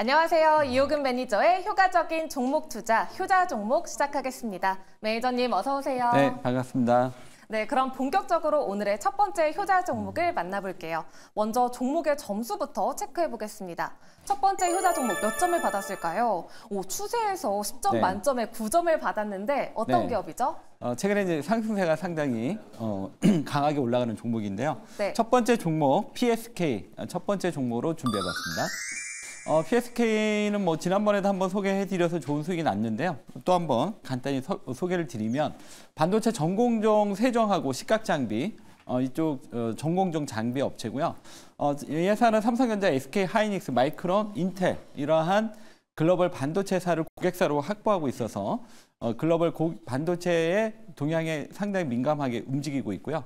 안녕하세요. 이호근 매니저의 효과적인 종목 투자, 효자 종목 시작하겠습니다. 매니저님 어서 오세요. 네, 반갑습니다. 네, 그럼 본격적으로 오늘의 첫 번째 효자 종목을 만나볼게요. 먼저 종목의 점수부터 체크해 보겠습니다. 첫 번째 효자 종목 몇 점을 받았을까요? 오, 추세에서 10점 네. 만점에 9점을 받았는데 어떤 네. 기업이죠? 어, 최근에 이제 상승세가 상당히 어, 강하게 올라가는 종목인데요. 네. 첫 번째 종목 PSK 어, 첫 번째 종목으로 준비해 봤습니다. 어, PSK는 뭐 지난번에도 한번 소개해드려서 좋은 수익이 났는데요. 또 한번 간단히 서- 소개를 드리면 반도체 전공정 세정하고 시각 장비 어, 이쪽 어, 전공정 장비 업체고요. 어, 이 회사는 삼성전자, SK 하이닉스, 마이크론, 인텔 이러한 글로벌 반도체사를 고객사로 확보하고 있어서 어, 글로벌 고, 반도체의 동향에 상당히 민감하게 움직이고 있고요.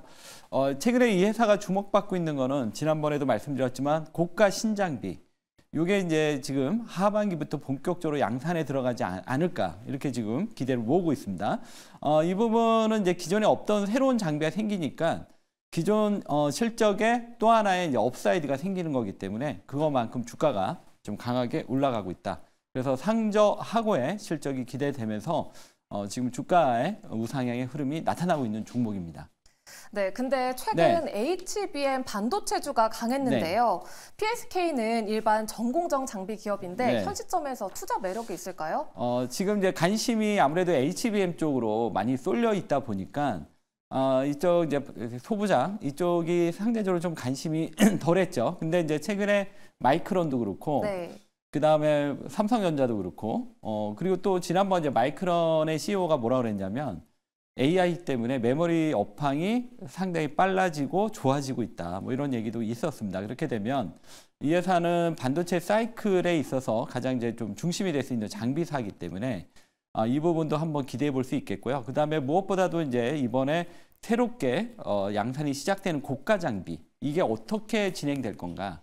어, 최근에 이 회사가 주목받고 있는 거는 지난번에도 말씀드렸지만 고가 신장비. 이게 이제 지금 하반기부터 본격적으로 양산에 들어가지 않- 않을까 이렇게 지금 기대를 모으고 있습니다. 어, 이 부분은 이제 기존에 없던 새로운 장비가 생기니까 기존 어, 실적에 또 하나의 이제 upside가 생기는 거기 때문에 그것만큼 주가가 좀 강하게 올라가고 있다. 그래서 상저하고의 실적이 기대되면서 어, 지금 주가의 우상향의 흐름이 나타나고 있는 종목입니다. 네, 근데 최근 HBM 반도체주가 강했는데요. PSK는 일반 전공정 장비 기업인데 네. 현 시점에서 투자 매력이 있을까요? 어, 지금 이제 관심이 아무래도 HBM 쪽으로 많이 쏠려 있다 보니까 어, 이쪽 이제 소부장 이쪽이 상대적으로 좀 관심이 덜했죠. 근데 이제 최근에 마이크론도 그렇고 네. 그 다음에 삼성전자도 그렇고 어, 그리고 또 지난번 이제 마이크론의 CEO가 뭐라 그랬냐면 AI 때문에 메모리 업황이 상당히 빨라지고 좋아지고 있다. 뭐 이런 얘기도 있었습니다. 그렇게 되면 이 회사는 반도체 사이클에 있어서 가장 이제 좀 중심이 될 수 있는 장비사이기 때문에 아, 이 부분도 한번 기대해 볼 수 있겠고요. 그 다음에 무엇보다도 이제 이번에 새롭게 어, 양산이 시작되는 고가 장비 이게 어떻게 진행될 건가?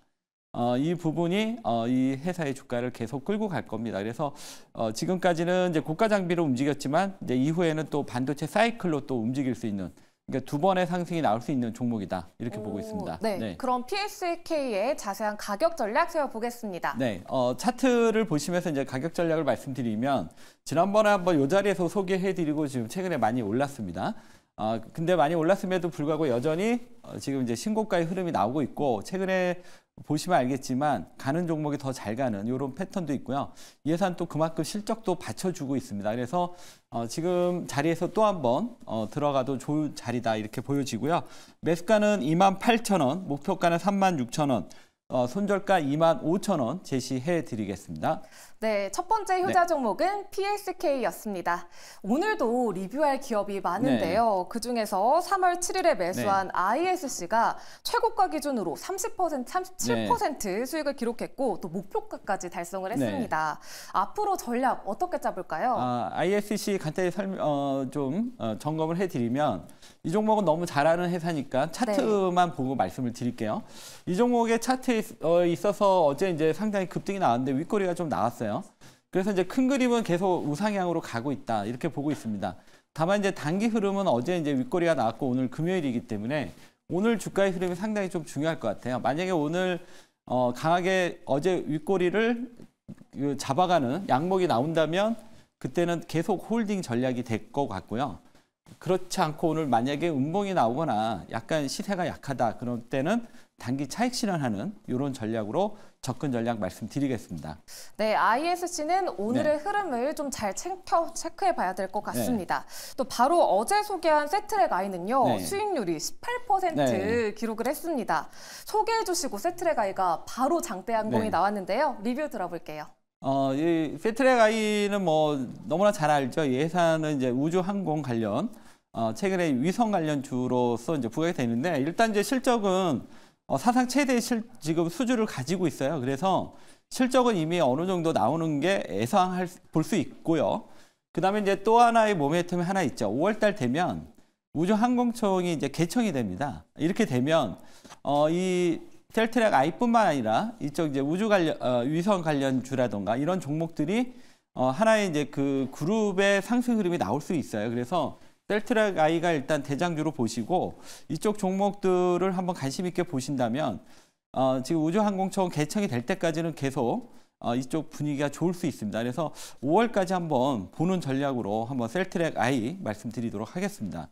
어, 이 부분이 어, 이 회사의 주가를 계속 끌고 갈 겁니다. 그래서 어, 지금까지는 이제 고가 장비로 움직였지만 이제 이후에는 또 반도체 사이클로 또 움직일 수 있는 그러니까 두 번의 상승이 나올 수 있는 종목이다 이렇게 보고 오, 있습니다. 네. 그럼 PSK의 자세한 가격 전략 세워보겠습니다. 네, 어, 차트를 보시면서 이제 가격 전략을 말씀드리면 지난번에 한번 이 자리에서 소개해드리고 지금 최근에 많이 올랐습니다. 아, 근데 많이 올랐음에도 불구하고 여전히 어, 지금 이제 신고가의 흐름이 나오고 있고 최근에 보시면 알겠지만 가는 종목이 더 잘 가는 이런 패턴도 있고요. 이 회사는 또 그만큼 실적도 받쳐주고 있습니다. 그래서 어, 지금 자리에서 또 한번 어, 들어가도 좋은 자리다 이렇게 보여지고요. 매수가는 28,000원, 목표가는 36,000원, 어, 손절가 25,000원 제시해 드리겠습니다. 네, 첫 번째 효자 종목은 PSK였습니다. 오늘도 리뷰할 기업이 많은데요. 그 중에서 3월 7일에 매수한 네. ISC가 최고가 기준으로 30%, 37% 수익을 기록했고 또 목표가까지 달성을 네. 했습니다. 앞으로 전략 어떻게 짜볼까요? 아, ISC 간단히 설명, 어, 좀 어, 점검을 해드리면 이 종목은 너무 잘하는 회사니까 차트만 보고 말씀을 드릴게요. 이 종목의 차트 어, 있어서 어제 이제 상당히 급등이 나왔는데 윗꼬리가 좀 나왔어요. 그래서 이제 큰 그림은 계속 우상향으로 가고 있다 이렇게 보고 있습니다. 다만 이제 단기 흐름은 어제 이제 윗꼬리가 나왔고 오늘 금요일이기 때문에 오늘 주가의 흐름이 상당히 좀 중요할 것 같아요. 만약에 오늘 어, 강하게 어제 윗꼬리를 그 잡아가는 양목이 나온다면 그때는 계속 holding 전략이 될 것 같고요. 그렇지 않고 오늘 만약에 음봉이 나오거나 약간 시세가 약하다 그럴 때는 단기 차익 실현하는 이런 전략으로 접근 전략 말씀드리겠습니다. 네, ISC는 오늘의 흐름을 좀잘 체크, 체크해 봐야 될 것 같습니다. 또 바로 어제 소개한 쎄트렉아이는요, 네. 수익률이 18% 네. 기록을 했습니다. 소개해 주시고 쎄트렉아이가 바로 장대 양봉이 네. 나왔는데요. 리뷰 들어볼게요. 어, 이 세트랙 아이는 뭐 너무나 잘 알죠. 이 회사는 이제 우주 항공 관련 어, 최근에 위성 관련 주로서 이제 부각이 되는데 일단 이제 실적은 어, 사상 최대 실 지금 수주를 가지고 있어요. 그래서 실적은 이미 어느 정도 나오는 게 예상할 볼 수 있고요. 그다음에 이제 또 하나의 모멘텀이 하나 있죠. 5월 달 되면 우주 항공청이 이제 개청이 됩니다. 이렇게 되면 어, 이 셀트랙 아이뿐만 아니라 이쪽 이제 우주 관련 어, 위성 관련 주라던가 이런 종목들이 어, 하나의 이제 그 그룹의 상승 흐름이 나올 수 있어요. 그래서 셀트랙 아이가 일단 대장주로 보시고 이쪽 종목들을 한번 관심 있게 보신다면 어, 지금 우주항공청 개청이 될 때까지는 계속 어, 이쪽 분위기가 좋을 수 있습니다. 그래서 5월까지 한번 보는 전략으로 한번 셀트랙 아이 말씀드리도록 하겠습니다.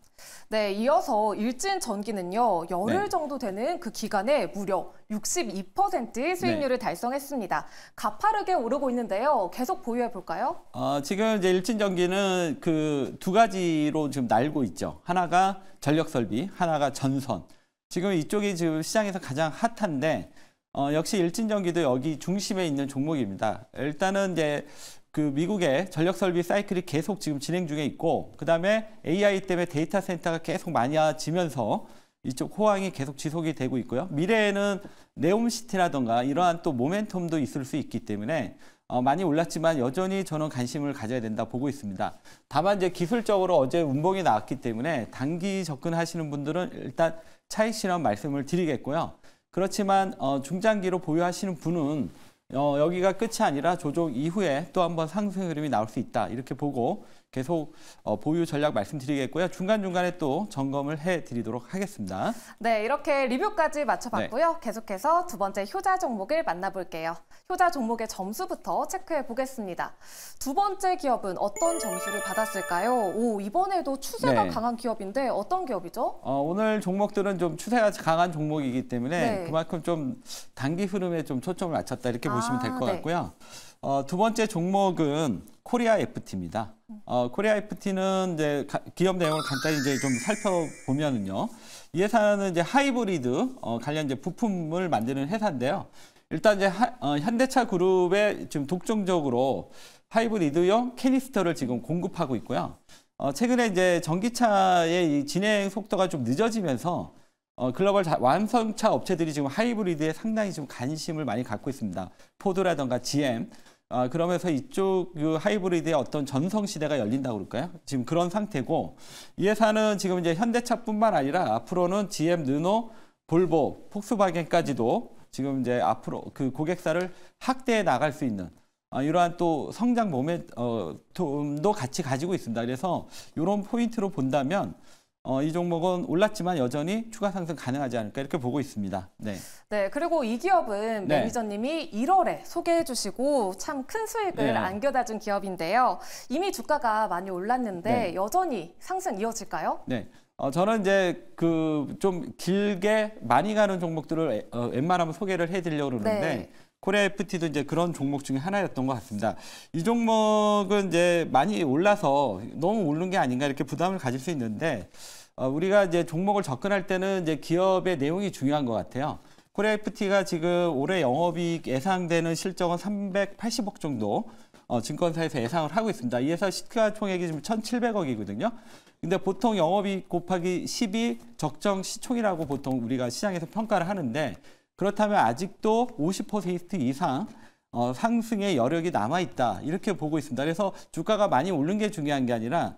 네, 이어서 일진 전기는요, 열흘 네. 정도 되는 그 기간에 무려 62%의 수익률을 달성했습니다. 가파르게 오르고 있는데요. 계속 보유해 볼까요? 어, 지금 이제 일진 전기는 그 두 가지로 지금 날고 있죠. 하나가 전력 설비, 하나가 전선. 지금 이쪽이 지금 시장에서 가장 핫한데 어, 역시 일진전기도 여기 중심에 있는 종목입니다. 일단은 이제 그 미국의 전력 설비 사이클이 계속 지금 진행 중에 있고 그다음에 AI 때문에 데이터 센터가 계속 많아지면서 이쪽 호황이 계속 지속이 되고 있고요. 미래에는 네옴시티라던가 이러한 또 모멘텀도 있을 수 있기 때문에 어, 많이 올랐지만 여전히 저는 관심을 가져야 된다 보고 있습니다. 다만 이제 기술적으로 어제 운봉이 나왔기 때문에 단기 접근하시는 분들은 일단 차익 실험 말씀을 드리겠고요. 그렇지만 어, 중장기로 보유하시는 분은 어, 여기가 끝이 아니라 조정 이후에 또 한번 상승 흐름이 나올 수 있다 이렇게 보고 계속 어, 보유 전략 말씀드리겠고요. 중간 중간에 또 점검을 해드리도록 하겠습니다. 네, 이렇게 리뷰까지 맞춰봤고요. 네. 계속해서 두 번째 효자 종목을 만나볼게요. 효자 종목의 점수부터 체크해 보겠습니다. 두 번째 기업은 어떤 점수를 받았을까요? 오, 이번에도 추세가 네. 강한 기업인데 어떤 기업이죠? 어, 오늘 종목들은 좀 추세가 강한 종목이기 때문에 네. 그만큼 좀 단기 흐름에 좀 초점을 맞췄다 이렇게 아, 보시면 될것 네. 같고요. 어, 두 번째 종목은 코리아 FT입니다. 어, 코리아 FT는 이제 가- 기업 내용을 간단히 이제 좀 살펴보면은요. 이 회사는 이제 하이브리드 어, 관련 이제 부품을 만드는 회사인데요. 일단 이제 하- 어, 현대차 그룹에 지금 독점적으로 하이브리드용 canister를 지금 공급하고 있고요. 어, 최근에 이제 전기차의 이 진행 속도가 좀 늦어지면서 어, 글로벌 자- 완성차 업체들이 지금 하이브리드에 상당히 좀 관심을 많이 갖고 있습니다. 포드라던가 GM. 아, 그러면서 이쪽 그 하이브리드의 어떤 전성 시대가 열린다고 그럴까요? 지금 그런 상태고 이 회사는 지금 이제 현대차뿐만 아니라 앞으로는 GM, 르노, 볼보, 폭스바겐까지도 지금 이제 앞으로 그 고객사를 확대해 나갈 수 있는 아, 이러한 또 성장 모멘텀도 같이 가지고 있습니다. 그래서 이런 포인트로 본다면 어, 이 종목은 올랐지만 여전히 추가 상승 가능하지 않을까 이렇게 보고 있습니다. 네. 네, 그리고 이 기업은 네. 매니저님이 1월에 소개해 주시고 참 큰 수익을 네. 안겨다 준 기업인데요. 이미 주가가 많이 올랐는데 네. 여전히 상승 이어질까요? 네. 어, 저는 이제 그 좀 길게 많이 가는 종목들을 에- 어, 웬만하면 소개를 해드리려고 그러는데 네. 코리아 FT도 이제 그런 종목 중에 하나였던 것 같습니다. 이 종목은 이제 많이 올라서 너무 오른 게 아닌가 이렇게 부담을 가질 수 있는데 어, 우리가 이제 종목을 접근할 때는 이제 기업의 내용이 중요한 것 같아요. 코리아 FT가 지금 올해 영업이익 예상되는 실적은 380억 정도 어, 증권사에서 예상을 하고 있습니다. 이 회사 시가총액이 지금 1,700억이거든요. 근데 보통 영업이익 곱하기 10이 적정 시총이라고 보통 우리가 시장에서 평가를 하는데 그렇다면 아직도 50% 이상 어, 상승의 여력이 남아 있다 이렇게 보고 있습니다. 그래서 주가가 많이 오른 게 중요한 게 아니라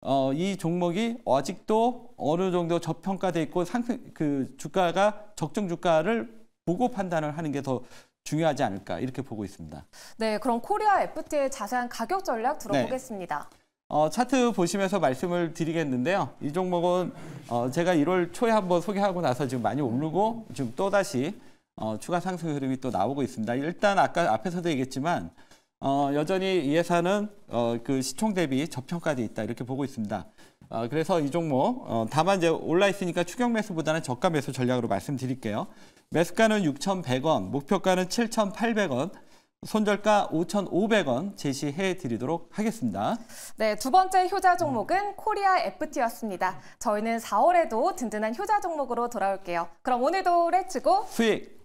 어, 이 종목이 아직도 어느 정도 저평가돼 있고 상승 그 주가가 적정 주가를 보고 판단을 하는 게 더 중요하지 않을까 이렇게 보고 있습니다. 네, 그럼 코리아 FT의 자세한 가격 전략 들어보겠습니다. 어, 차트 보시면서 말씀을 드리겠는데요. 이 종목은 어, 제가 1월 초에 한번 소개하고 나서 지금 많이 오르고 지금 또 다시 어, 추가 상승 흐름이 또 나오고 있습니다. 일단 아까 앞에서도 얘기했지만 어, 여전히 이 회사는 어, 그 시총 대비 저평가돼 있다 이렇게 보고 있습니다. 어, 그래서 이 종목 어, 다만 이제 올라 있으니까 추격 매수보다는 저가 매수 전략으로 말씀드릴게요. 매수가는 6,100원, 목표가는 7,800원, 손절가 5,500원 제시해 드리도록 하겠습니다. 네, 두 번째 효자 종목은 코리아 FT였습니다. 저희는 4월에도 든든한 효자 종목으로 돌아올게요. 그럼 오늘도 let's go 수익